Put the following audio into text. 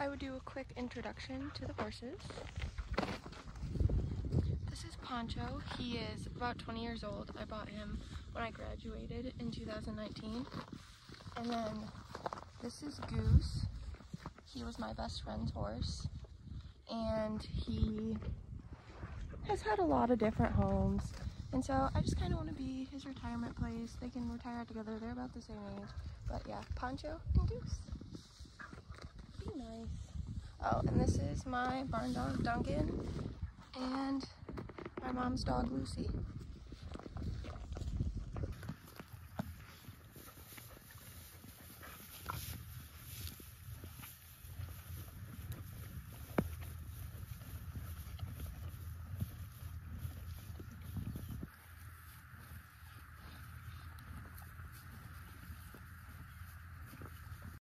I would do a quick introduction to the horses. This is Poncho. He is about 20 years old. I bought him when I graduated in 2019. And then this is Goose. He was my best friend's horse. And he has had a lot of different homes. And so I just kind of want to be his retirement place. They can retire together. They're about the same age. But yeah, Poncho and Goose. Nice. Oh, and this is my barn dog Duncan and my mom's dog Lucy.